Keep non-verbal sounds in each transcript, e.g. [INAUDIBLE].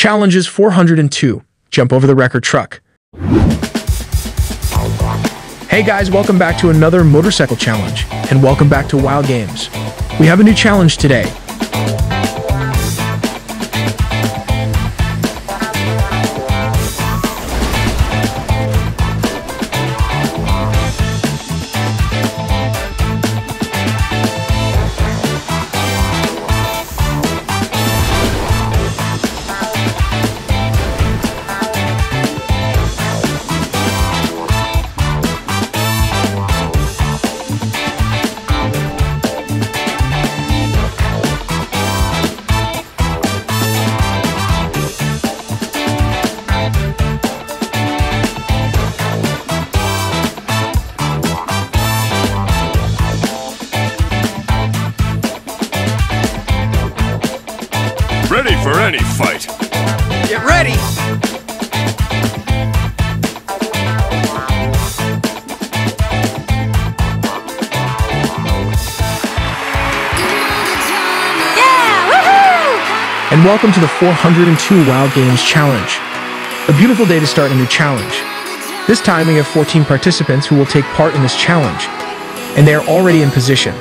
Challenges 402. Jump over the wrecker truck. Hey guys, welcome back to another motorcycle challenge, and welcome back to WOW Games. We have a new challenge today. Ready for any fight. Get ready! And welcome to the 402 WOW Games Challenge. A beautiful day to start a new challenge. This time we have 14 participants who will take part in this challenge, and they are already in position.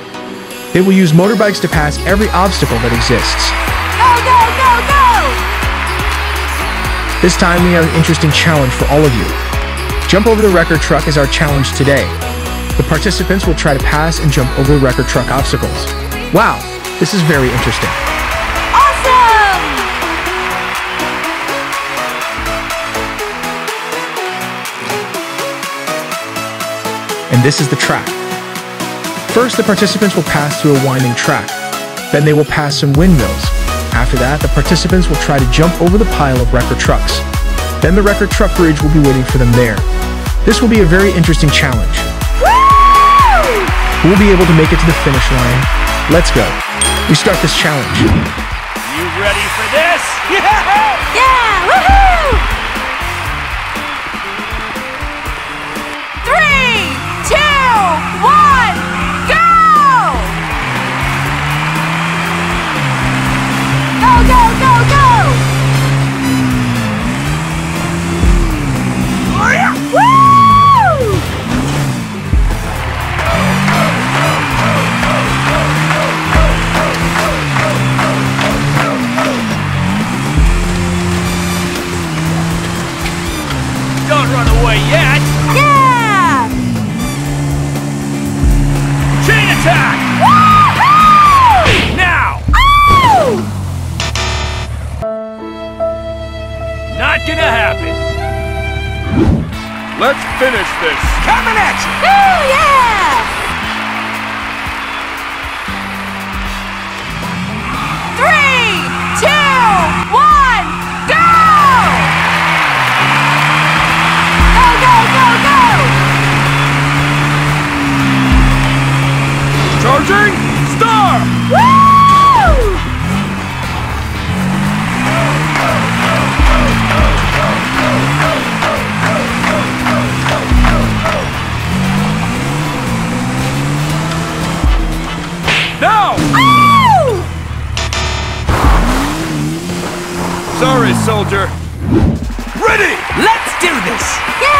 They will use motorbikes to pass every obstacle that exists. This time we have an interesting challenge for all of you. Jump over the wrecker truck is our challenge today. The participants will try to pass and jump over wrecker truck obstacles. Wow, this is very interesting. Awesome! and this is the track. First, the participants will pass through a winding track. Then they will pass some windmills. After that, the participants will try to jump over the pile of wrecker trucks. Then the wrecker truck bridge will be waiting for them there. This will be a very interesting challenge. Woo! Who will be able to make it to the finish line? Let's go. We start this challenge. You ready for this? [LAUGHS] Yeah! Yeah! Woohoo! Three, two, one, attack! Now! Oh! Not gonna happen. Let's finish this. Coming at you! Woo, yeah! Three, Charging! Star! Woo! Now! Oh! Sorry, soldier. Ready! Let's do this! Yeah!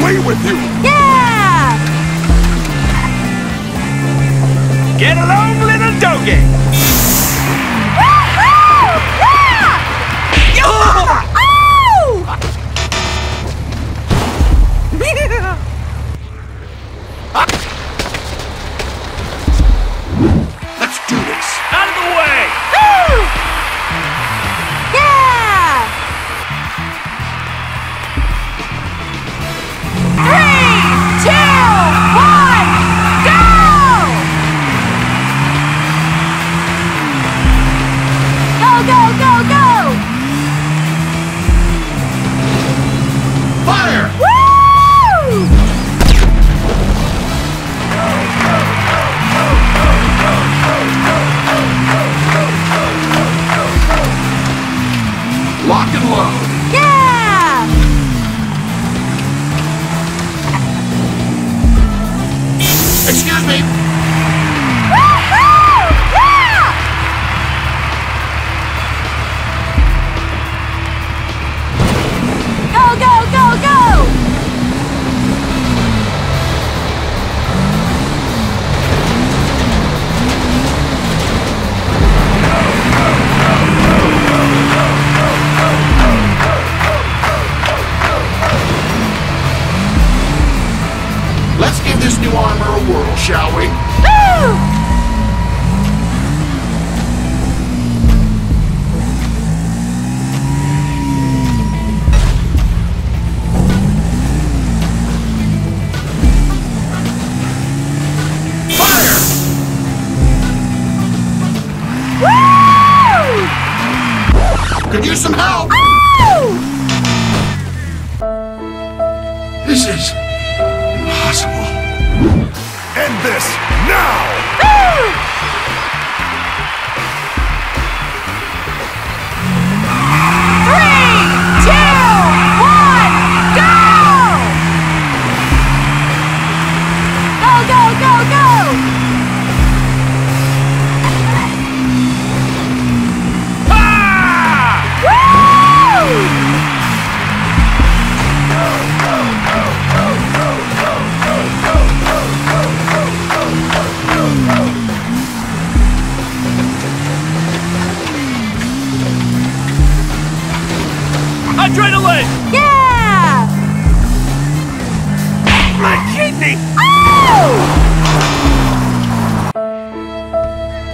Away with you! Yeah! Get along, little doggy! Could use some help! Oh! This is impossible. End this now!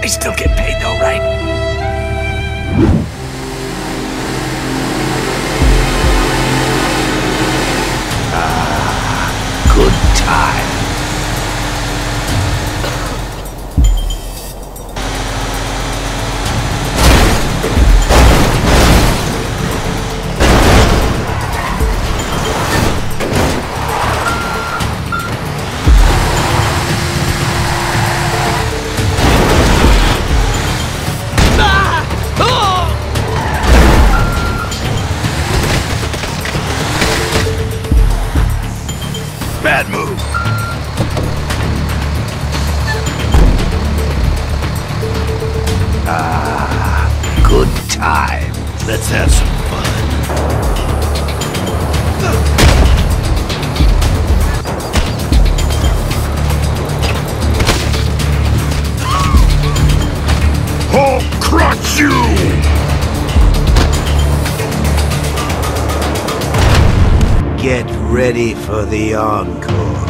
still get paid though, right? ready for the encore.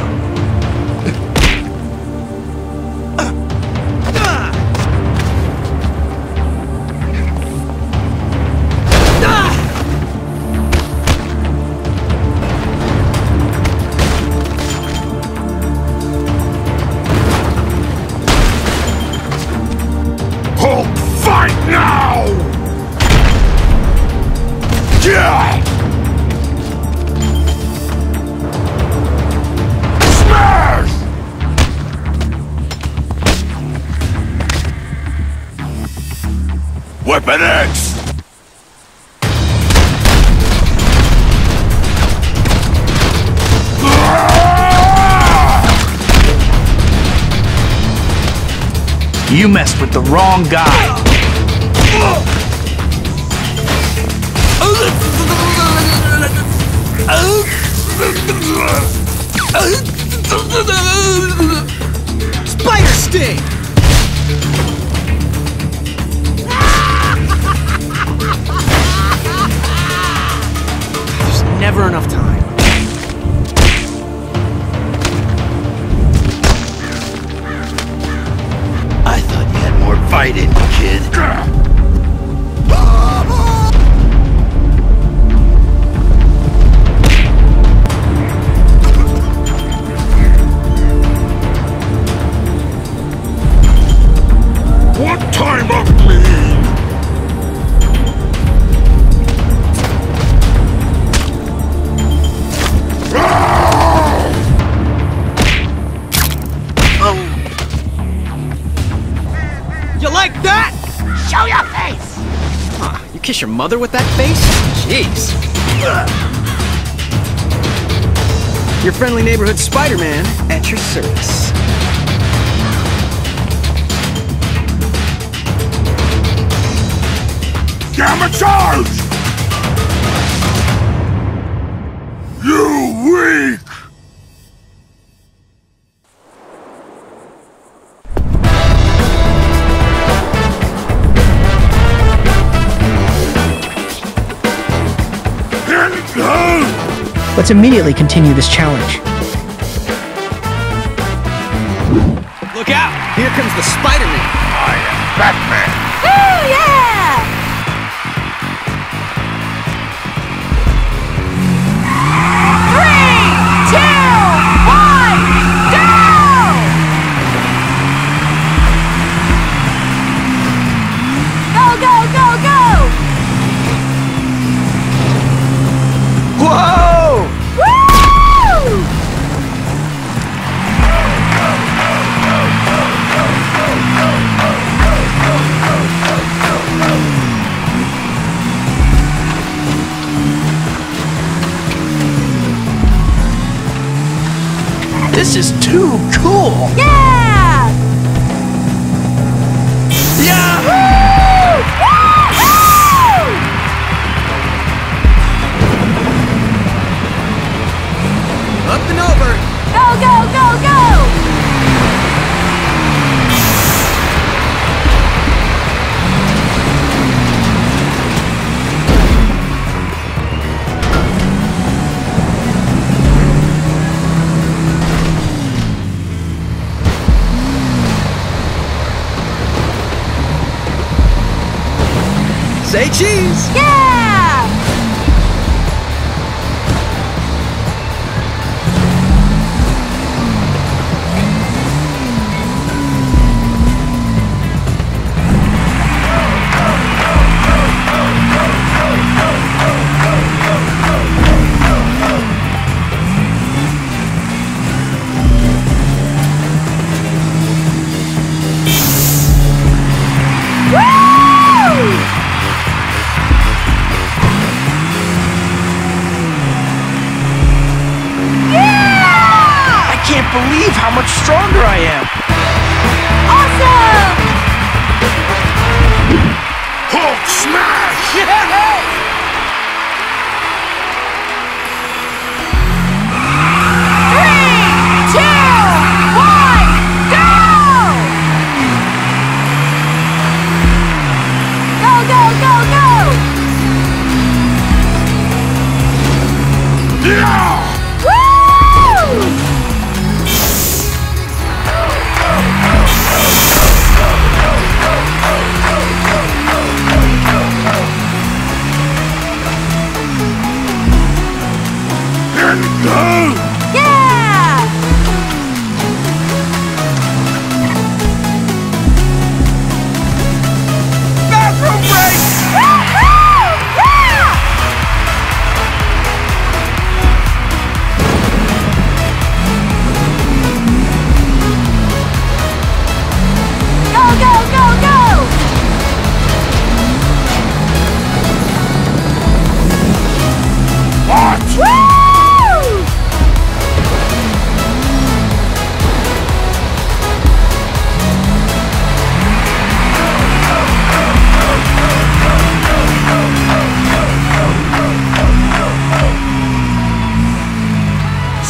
You messed with the wrong guy. Spider Sting! There's never enough time. Get him! kiss your mother with that face? Jeez. Your friendly neighborhood Spider-Man at your service. Gamma charge! You weak! Let's immediately continue this challenge. Look out! Here comes the Spider-Man. I am Batman! This is too cool! Yeah! Say cheese. Yeah! Stronger I am! Awesome! Hulk smash! Three,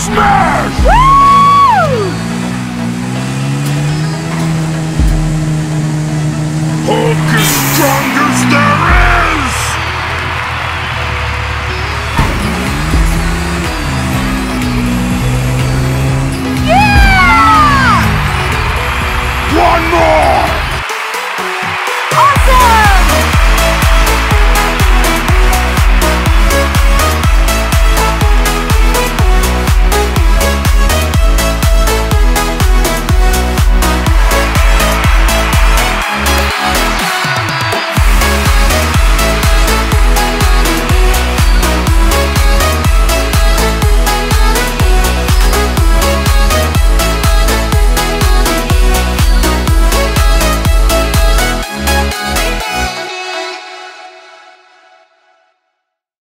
Smash! Woo! Hulk